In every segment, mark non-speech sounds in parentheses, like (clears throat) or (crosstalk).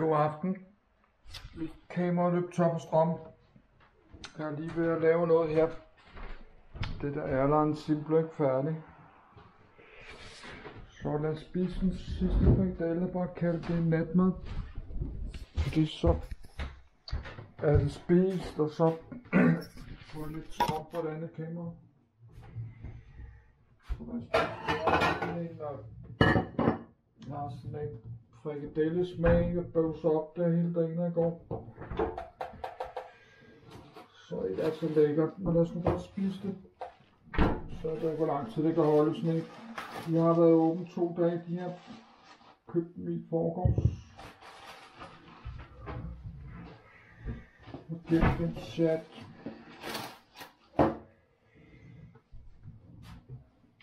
God aften. Mit kamera løb tør for strøm. Jeg er lige ved at lave noget her. Det der airline simpelthen ikke færdig. Så lad os spise den sidste frikadelle, bare kalde det natmad. Fordi så er det spist, og så (clears throat) får jeg lidt strøm på det andet kamera. Så lad os spise den, og jeg frikadelle smag og frikadellesmag, op det hele dagen i går. Så det er så lækkert, men lad os nu bare spise det. Så er det hvor lang tid det kan holde sådan en. De har været åbent to dage, de har købt dem i forgårs. Og gemt den chat.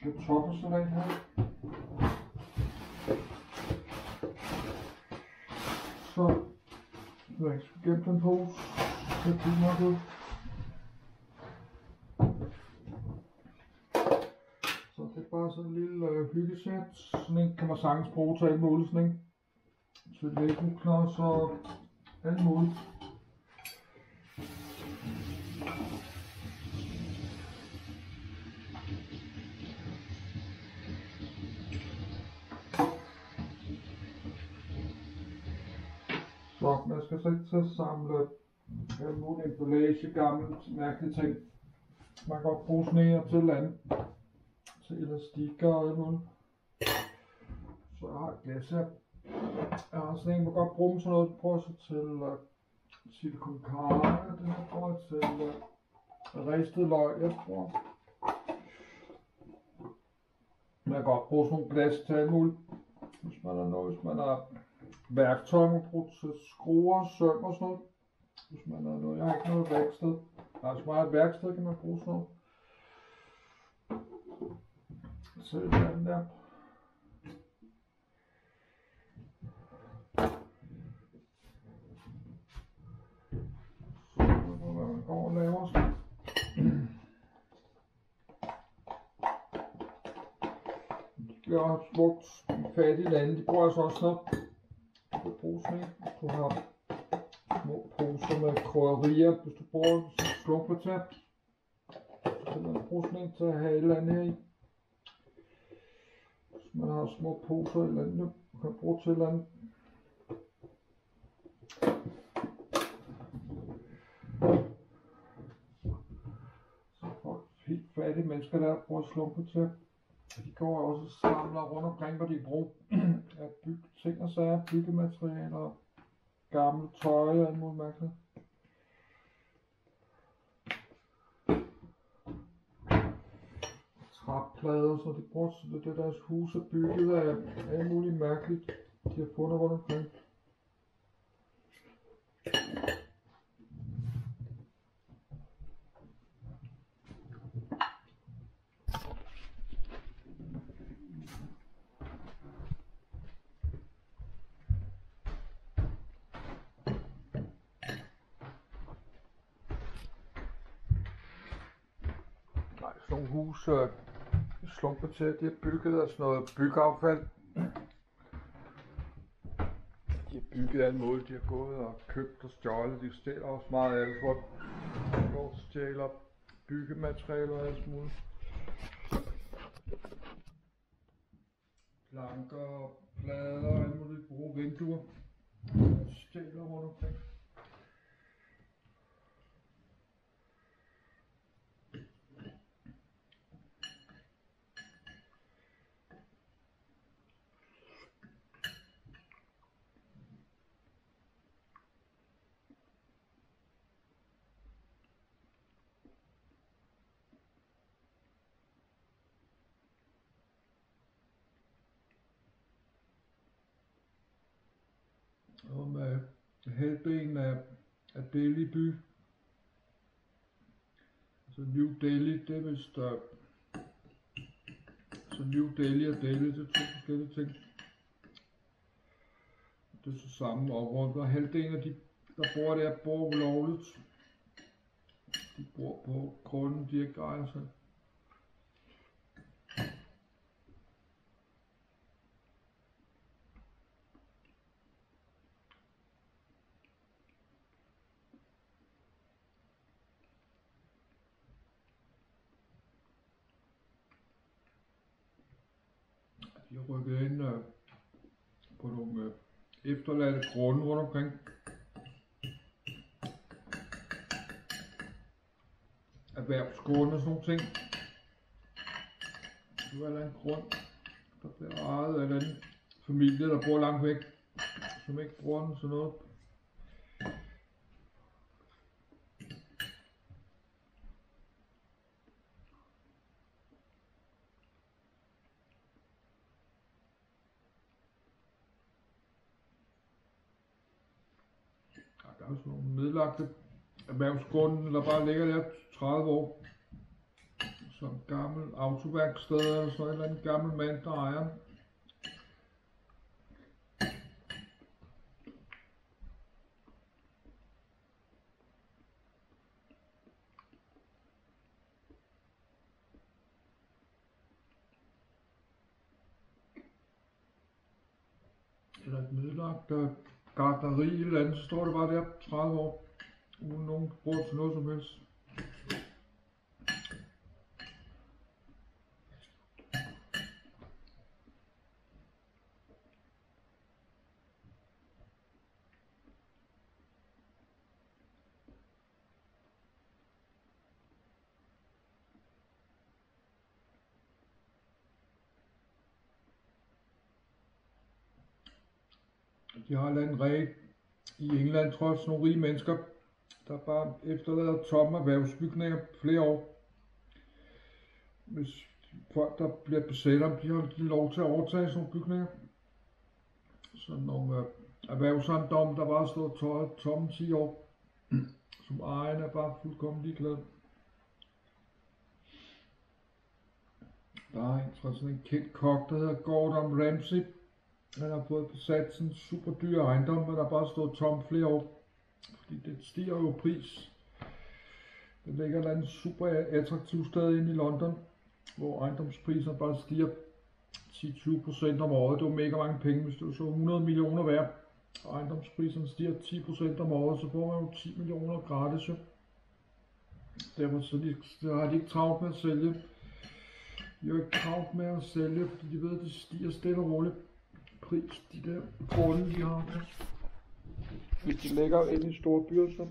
Kartoffelsalat her. Så nu har jeg skal gemme den på. Så er det nok ud. Så det er bare sådan en lille øh, hyggesæt. Sådan en kan man sagtens bruge til alt muligt. Sådan en til Lego-klods og alt muligt. Så man skal så ikke til at samle øh, alle mulige emballage, gammelt, mærkelige ting. Man kan godt bruge sådan en til et andet. Til elastikker og alt muligt. Så jeg har et glas her. Jeg har sådan en, man kan godt bruge sådan noget. Prøv så til uh, silicon carbide. Den her bruger jeg til uh, ristet løg. Jeg tror, Man kan godt bruge sådan nogle glas til alt muligt. Hvis man er noget, hvis man er værktøj, man bruger til skruer, søm og sådan noget. Hvis man har noget. Jeg har ikke noget værksted. Der er så meget værksted, kan man bruge sådan noget. Så det er den der. Så hvad man går og laver sådan. Gør smukt fattige lande, de bruger altså også noget du kan bruge. Du har små poser med krydderier, hvis du bruger sådan en slumpetab. Så kan man bruge sådan en til at have et eller andet her i. Hvis man har små poser eller andet, du kan bruge til et eller andet. Så folk helt fattige mennesker der bruger slumpetab. De går også og samler rundt omkring, hvor de bruger (clears throat) af bygge ting og sager, byggematerialer, gamle tøj og alt muligt mærkeligt. Træplader, så de bruger det, det deres hus er bygget af alt muligt mærkeligt, de har fundet rundt omkring. Nej, sådan nogle hus, øh, slumper til, de er bygget af sådan noget byggeaffald. De har bygget alt muligt, de har gået og købt og stjålet, de stjæler også meget af det, folk går og stjæler byggematerialer og alt muligt. Planker, plader og alt muligt, bruge vinduer. Stjæler rundt omkring. om uh, halvdelen af, af Delhi by. Så New Delhi, det er vist... Uh, så New Delhi og Delhi, det er to forskellige ting. Det er så samme område, og halvdelen af de, der bor der, bor ulovligt. De bor på grunden, de ikke ejer sig. De rykkede ind øh, på nogle øh, efterladte grunde rundt omkring. Erhvervsgrunde og sådan nogle ting. Det var en grund, der blev ejet af en anden familie, der bor langt væk, som ikke bruger den til noget. Ja, der er sådan nogle nedlagte erhvervsgrunde, der bare ligger der 30 år. Som gammel autoværksted eller sådan en eller anden gammel mand, der ejer eller et nedlagt uh, gardneri eller andet, så står det bare der 30 år, uden nogen bruger til noget som helst. De har lavet en regel i England, tror jeg, nogle rige mennesker, der bare efterlader tomme erhvervsbygninger flere år. Hvis folk, der bliver besætter, de har lov til at overtage sådan nogle bygninger. Sådan nogle øh, erhvervsejendomme, der bare står tøjet tomme 10 år, som ejeren er bare fuldkommen ligeglad. Der er en fra sådan en kendt kok, der hedder Gordon Ramsay, man har fået besat sådan super dyre ejendom, men der bare stået tom flere år. Fordi det stiger jo pris. Det ligger der en super attraktiv sted inde i London, hvor ejendomspriserne bare stiger 10-20 procent om året. Det var mega mange penge, hvis det var så 100 millioner værd. Og ejendomspriserne stiger 10 procent om året, så får man jo 10 millioner gratis. Jo. Derfor så, de, så har de ikke travlt med at sælge. De har ikke travlt med at sælge, fordi de ved, at det stiger stille og roligt pris, de der grunde, de har. Hvis de ligger inde i store byer, så